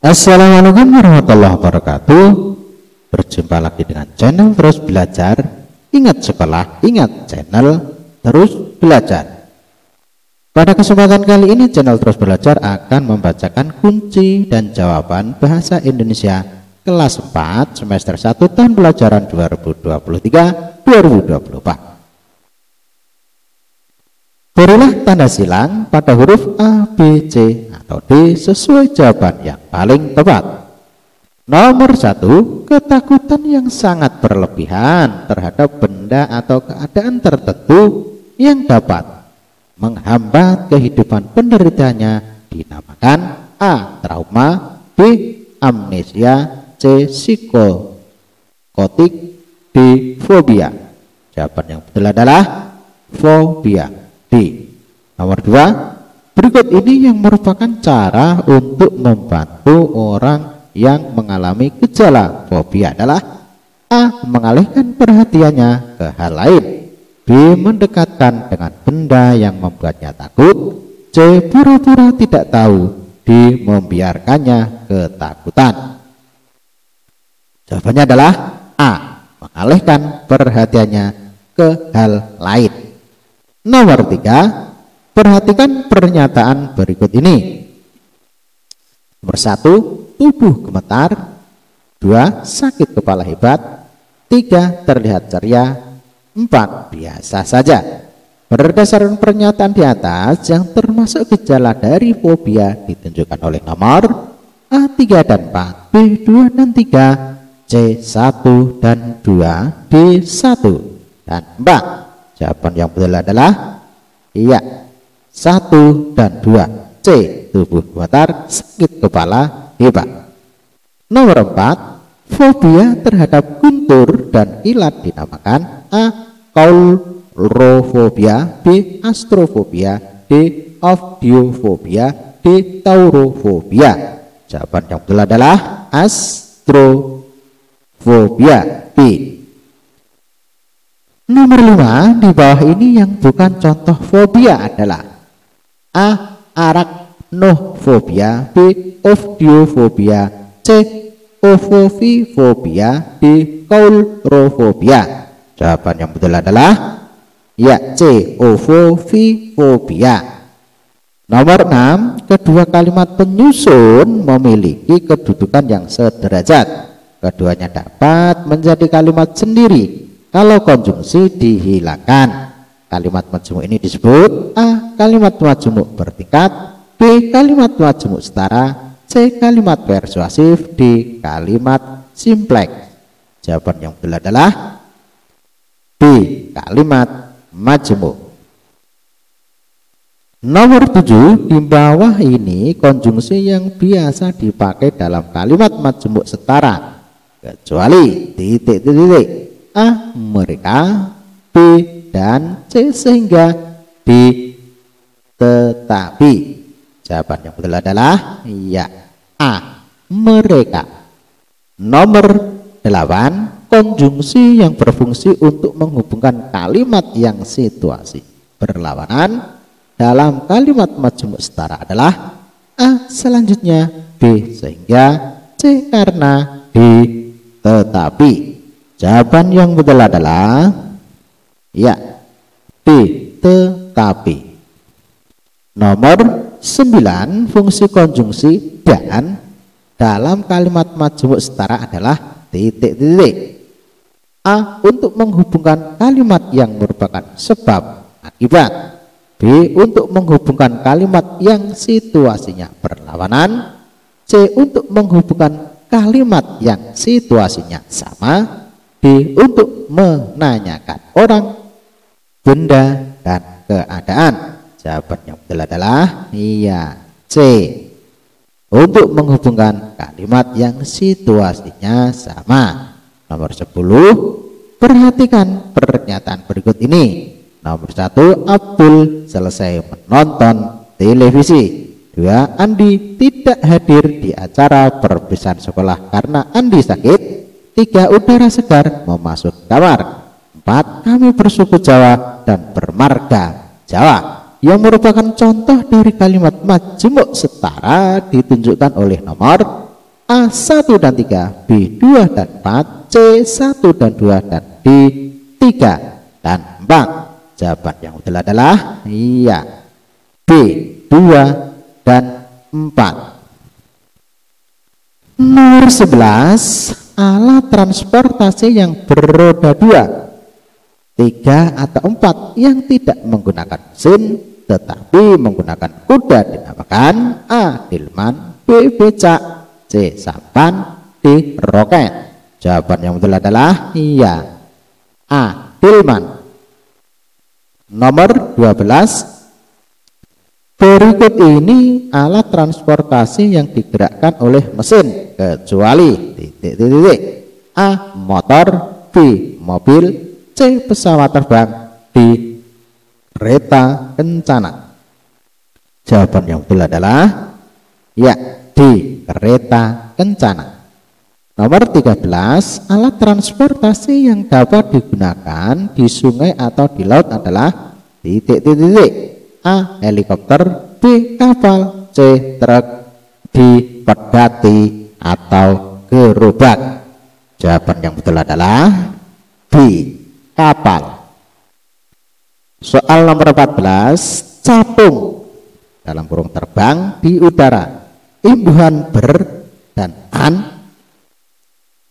Assalamualaikum warahmatullahi wabarakatuh. Berjumpa lagi dengan channel Terus Belajar. Ingat sekolah, ingat channel Terus Belajar. Pada kesempatan kali ini channel Terus Belajar akan membacakan kunci dan jawaban Bahasa Indonesia kelas 4 semester 1 tahun pelajaran 2023-2024 Berilah tanda silang pada huruf A, B, C atau D sesuai jawaban yang paling tepat. Nomor satu, ketakutan yang sangat berlebihan terhadap benda atau keadaan tertentu yang dapat menghambat kehidupan penderitanya dinamakan A. Trauma B. Amnesia C. Psikotik D. Fobia Jawaban yang betul adalah fobia D. Nomor dua, berikut ini yang merupakan cara untuk membantu orang yang mengalami gejala fobia adalah A. Mengalihkan perhatiannya ke hal lain B. Mendekatkan dengan benda yang membuatnya takut C. Pura-pura tidak tahu D. Membiarkannya ketakutan Jawabannya adalah A. Mengalihkan perhatiannya ke hal lain Nomor tiga, perhatikan pernyataan berikut ini. Nomor satu, tubuh gemetar. Dua, sakit kepala hebat. Tiga, terlihat ceria. Empat, biasa saja. Berdasarkan pernyataan di atas yang termasuk gejala dari fobia ditunjukkan oleh nomor A3 dan 4, B2 dan 3, C1 dan 2, D1 dan 4. Jawaban yang betul adalah iya. Satu dan dua. C. Tubuh gemetar, sakit kepala, hebat. Nomor empat, fobia terhadap guntur dan ilat dinamakan A. Kaulrofobia B. Astrofobia D. Audiofobia D. Taurofobia Jawaban yang betul adalah astrofobia B. Nomor lima di bawah ini yang bukan contoh fobia adalah A. Arachnofobia B. Ophidiophobia C. Ovovifobia D. Kaulrofobia Jawaban yang betul adalah Ya C. Ovovifobia Nomor 6 Kedua kalimat penyusun memiliki kedudukan yang sederajat Keduanya dapat menjadi kalimat sendiri kalau konjungsi dihilangkan. Kalimat majemuk ini disebut A. Kalimat majemuk bertingkat B. Kalimat majemuk setara C. Kalimat persuasif D. Kalimat simpleks Jawaban yang benar adalah B. Kalimat majemuk Nomor 7 di bawah ini konjungsi yang biasa dipakai dalam kalimat majemuk setara kecuali titik-titik A mereka B dan C sehingga D. Tetapi jawaban yang betul adalah ya A. Mereka. Nomor 8 konjungsi yang berfungsi untuk menghubungkan kalimat yang situasi berlawanan dalam kalimat majemuk setara adalah A selanjutnya B sehingga C karena D. Tetapi Jawaban yang betul adalah ya B tetapi. Nomor 9 fungsi konjungsi dan dalam kalimat majemuk setara adalah titik-titik. A untuk menghubungkan kalimat yang merupakan sebab akibat. B untuk menghubungkan kalimat yang situasinya berlawanan. C untuk menghubungkan kalimat yang situasinya sama B. Untuk menanyakan orang, benda, dan keadaan. Jawaban yang betul adalah iya. C. Untuk menghubungkan kalimat yang situasinya sama. Nomor 10. Perhatikan pernyataan berikut ini. Nomor satu, Abdul selesai menonton televisi. Dua, Andi tidak hadir di acara perpisahan sekolah karena Andi sakit. Tiga, udara segar memasuk kamar. Empat, kami bersuku Jawa dan bermarga Jawa. Yang merupakan contoh dari kalimat majemuk setara ditunjukkan oleh nomor A 1 dan 3 B 2 dan 4 C 1 dan 2 dan D 3 dan 4 jawaban yang betul adalah iya B 2 dan 4 nomor 11 alat transportasi yang beroda dua tiga atau empat yang tidak menggunakan mesin tetapi menggunakan kuda dinamakan A. Dilman B. Becak C. Sampan D. Roket jawaban yang betul adalah iya A. Dilman nomor 12 Berikut ini alat transportasi yang digerakkan oleh mesin kecuali titik titik titik A. Motor B. Mobil C. Pesawat terbang D kereta kencana? Jawaban yang betul adalah ya di kereta kencana. Nomor 13, alat transportasi yang dapat digunakan di sungai atau di laut adalah titik-titik A. Helikopter B. Kapal C. Truk D. Pedati atau gerobak Jawaban yang betul adalah B. Kapal Soal nomor 14, capung dalam burung terbang di udara. Imbuhan ber dan an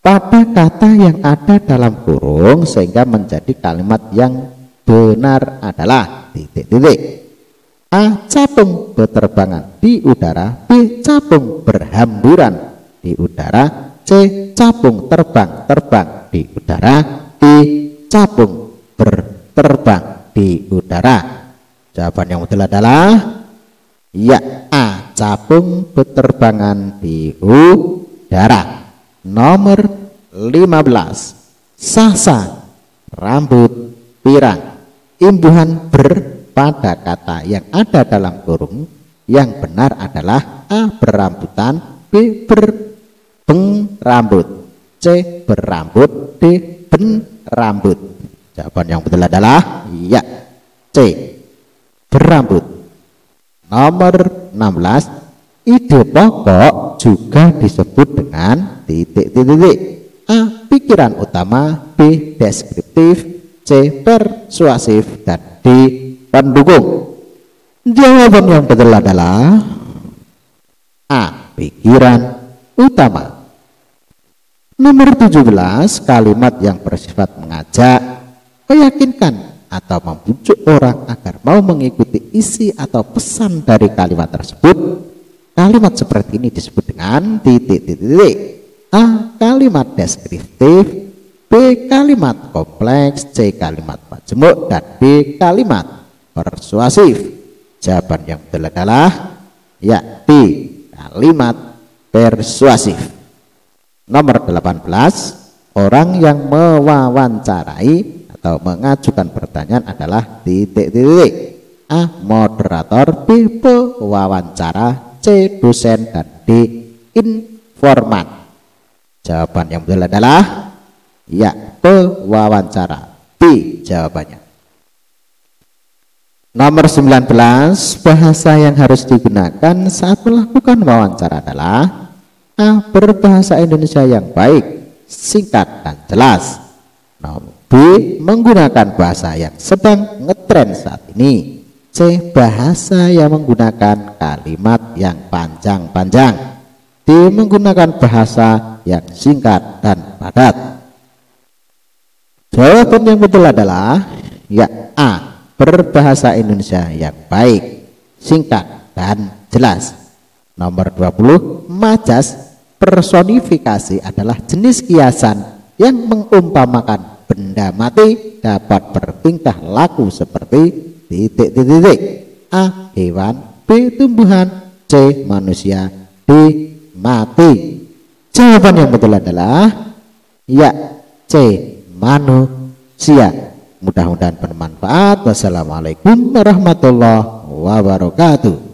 pada kata yang ada dalam kurung sehingga menjadi kalimat yang benar adalah titik-titik. A. Capung berterbangan di udara B. Capung berhamburan di udara C. Capung terbang-terbang di udara D. Capung berterbang di udara? Jawaban yang betul adalah ya A. Capung berterbangan di udara. Nomor 15. Sasa rambut pirang. Imbuhan ber pada kata yang ada dalam kurung yang benar adalah A berambutan, B berbeng rambut, C berambut, D ben rambut. Jawaban yang betul adalah ya C. Berambut. Nomor 16 ide pokok juga disebut dengan titik-titik. A. Pikiran utama B. Deskriptif C. Persuasif dan D. Pendukung Jawaban yang betul adalah A. Pikiran utama Nomor 17 Kalimat yang bersifat mengajak meyakinkan atau membujuk orang agar mau mengikuti isi atau pesan dari kalimat tersebut kalimat seperti ini disebut dengan titik-titik A. kalimat deskriptif B. kalimat kompleks C. kalimat majemuk dan D. kalimat persuasif jawaban yang betul adalah ya D. kalimat persuasif nomor 18 orang yang mewawancarai atau mengajukan pertanyaan adalah titik-titik A. Moderator B. Pewawancara C. Dosen dan D. Informan Jawaban yang betul adalah Ya pewawancara B jawabannya Nomor 19 Bahasa yang harus digunakan saat melakukan wawancara adalah A. Berbahasa Indonesia yang baik Singkat dan jelas B. Menggunakan bahasa yang sedang ngetren saat ini. C. Bahasa yang menggunakan kalimat yang panjang-panjang. D. Menggunakan bahasa yang singkat dan padat. Jawaban yang betul adalah ya A. Berbahasa Indonesia yang baik, singkat dan jelas. Nomor 20, majas personifikasi adalah jenis kiasan yang mengumpamakan benda mati dapat bertingkah laku seperti titik-titik A. Hewan B. Tumbuhan C. Manusia D. Mati Jawaban yang betul adalah Ya C. Manusia Mudah-mudahan bermanfaat Wassalamualaikum warahmatullahi wabarakatuh